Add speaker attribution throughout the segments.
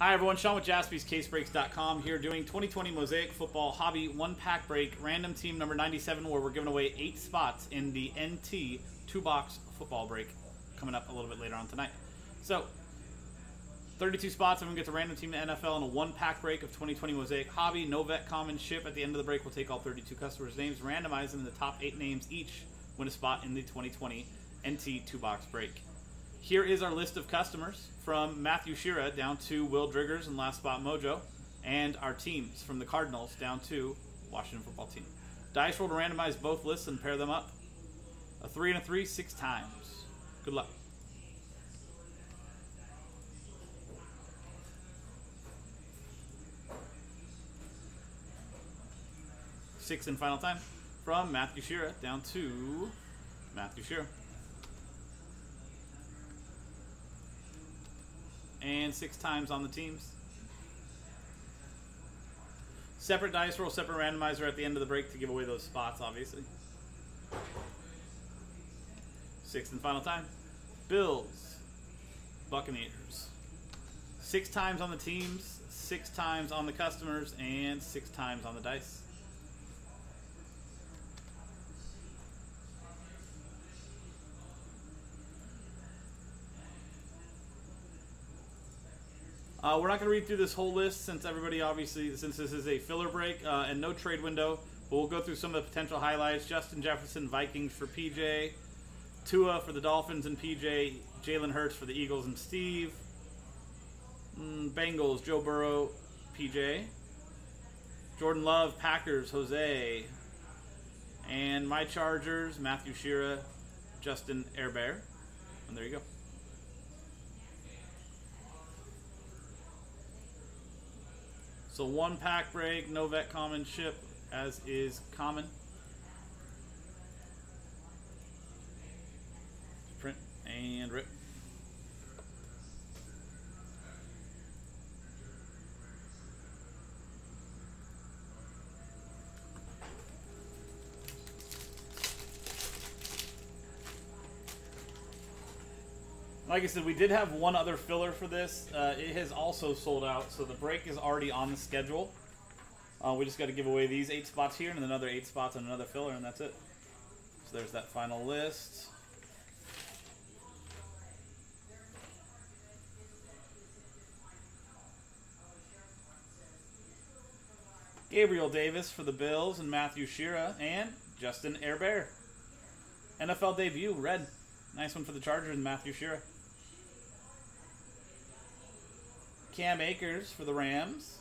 Speaker 1: Hi everyone, Sean with jaspyscasebreaks.com here doing 2020 Mosaic Football Hobby one pack break random team number 97 where we're giving away eight spots in the NT two box football break coming up a little bit later on tonight. So 32 spots, and we get to random team the NFL in a one pack break of 2020 Mosaic Hobby. No vet common ship. At the end of the break, we'll take all 32 customers' names, randomize them in the top eight names each, win a spot in the 2020 NT two box break. Here is our list of customers from Matthew Shira down to Will Driggers and Last Spot Mojo, and our teams from the Cardinals down to Washington Football Team. Dice roll to randomize both lists and pair them up. A three and a three, six times. Good luck. Six and final time from Matthew Shira down to Matthew Shira. And six times on the teams. Separate dice roll, separate randomizer at the end of the break to give away those spots, obviously. Sixth and final time. Bills, Buccaneers. Six times on the teams, six times on the customers, and six times on the dice. Uh, we're not going to read through this whole list since everybody obviously, since this is a filler break uh, and no trade window, but we'll go through some of the potential highlights. Justin Jefferson, Vikings for PJ. Tua for the Dolphins and PJ. Jalen Hurts for the Eagles and Steve. Mm, Bengals, Joe Burrow, PJ. Jordan Love, Packers, Jose. And my Chargers, Matthew Shira, Justin Airbear. And there you go. So one pack break, no vet common ship, as is common. Like I said, we did have one other filler for this. Uh, it has also sold out, so the break is already on the schedule. Uh, we just got to give away these eight spots here and another eight spots on another filler, and that's it. So there's that final list. Gabriel Davis for the Bills and Matthew Shira and Justin Airbear. NFL debut, red. Nice one for the Chargers and Matthew Shira. Cam Akers for the Rams.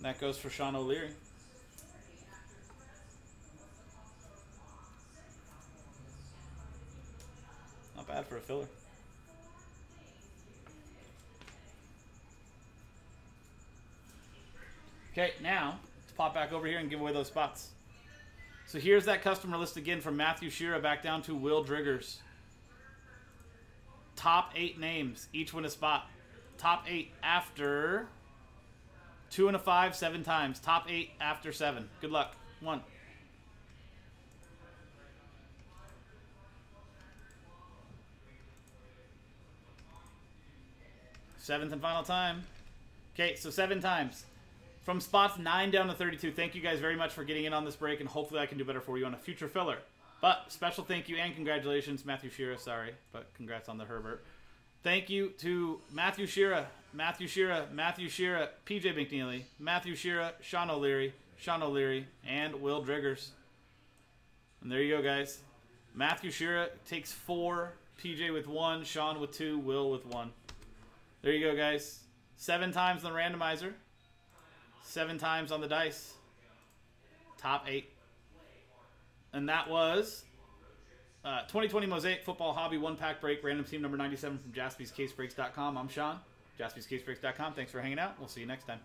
Speaker 1: That goes for Sean O'Leary. Not bad for a filler. Okay, now let's pop back over here and give away those spots. So here's that customer list again from Matthew Shearer back down to Will Driggers top eight names, each win a spot. Top eight after two and a five, seven times. Top eight after seven. Good luck. One. Seventh and final time. Okay, so seven times. From spots 9 down to 32. Thank you guys very much for getting in on this break, and hopefully I can do better for you on a future filler. But special thank you and congratulations, Matthew Shira. Sorry, but congrats on the Herbert. Thank you to Matthew Shira, Matthew Shira, Matthew Shira, PJ McNeely, Matthew Shira, Sean O'Leary, Sean O'Leary, and Will Driggers. And there you go, guys. Matthew Shira takes four, PJ with one, Sean with two, Will with one. There you go, guys. Seven times on the randomizer, seven times on the dice. Top eight. And that was uh, 2020 Mosaic Football Hobby One Pack Break, random team number 97 from jaspyscasebreaks.com. I'm Sean, jaspyscasebreaks.com. Thanks for hanging out. We'll see you next time.